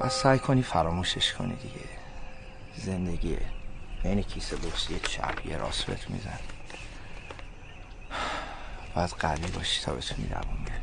و سعی کنی فراموشش کنی دیگه. زندگی بین کیسه بکس چپ یه راست بهت میزن باید قوی باشی تا بتونی دوام بیاری